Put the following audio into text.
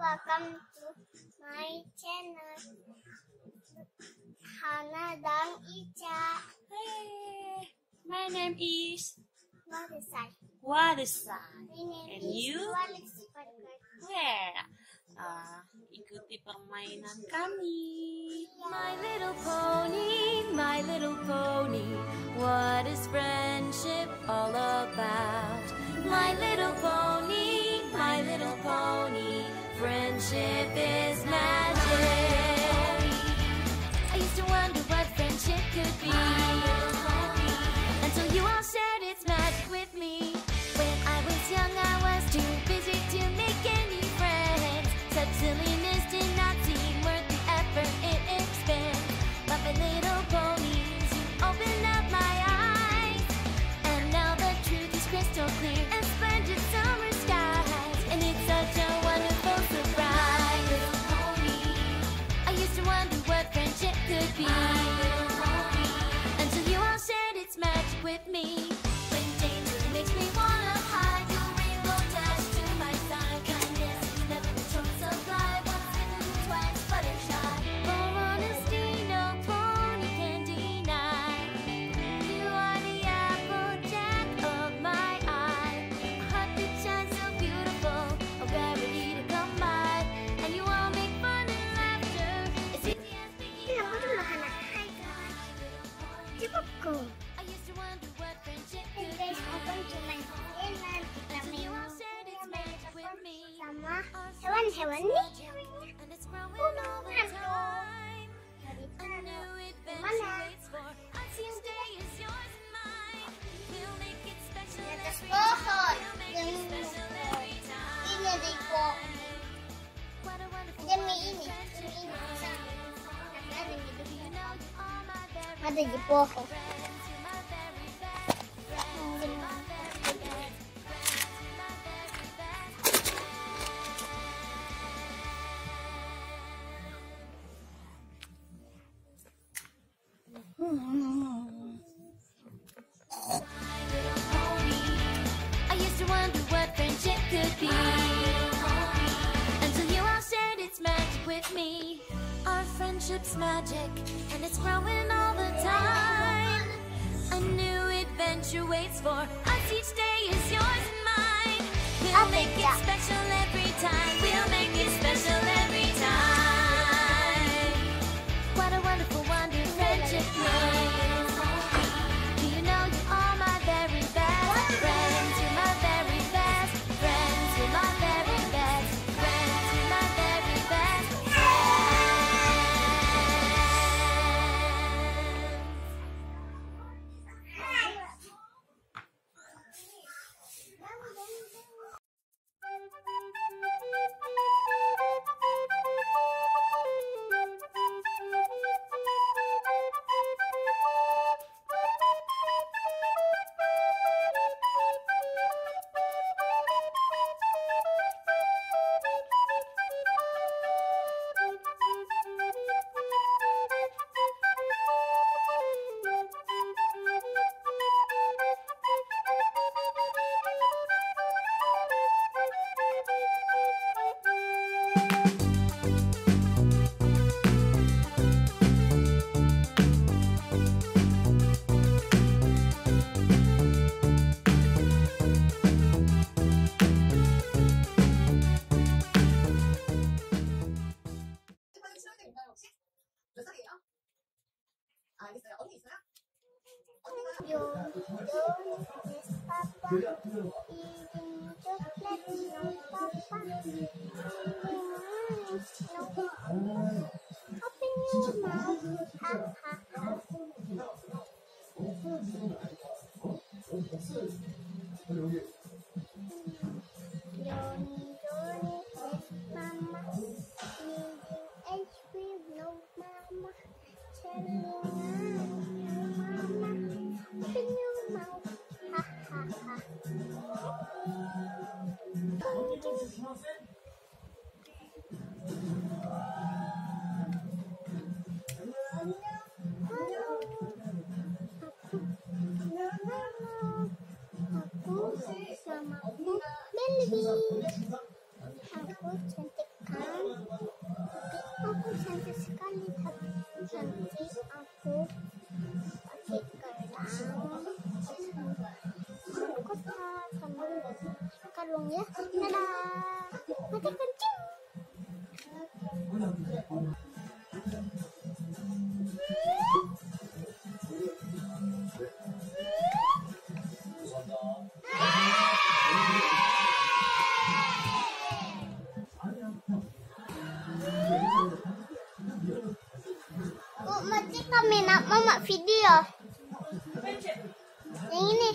welcome to my channel. Hana Dang Icha. Hey, my name is Wadisai. Wadisai. And you? Where? Uh, ikuti permainan kami. My little pony. happy. school. I used to wonder what friendship could be. Welcome to my Finland Flamingo. make it special. ni. Letas pohon. Ini di pohon. Demi ini, demi ini. Ada di pohon. with me. Our friendship's magic, and it's growing all the time. A new adventure waits for us each day is yours. Your door is Papa, eating chocolates, no Papa, eating no Papa. Open your mouth, ha ha ha. Thank you. aku cantik kan? Aku cantik sekali tapi ya dadah mati kencing Bu, mati kami nak mama video. Yang ini.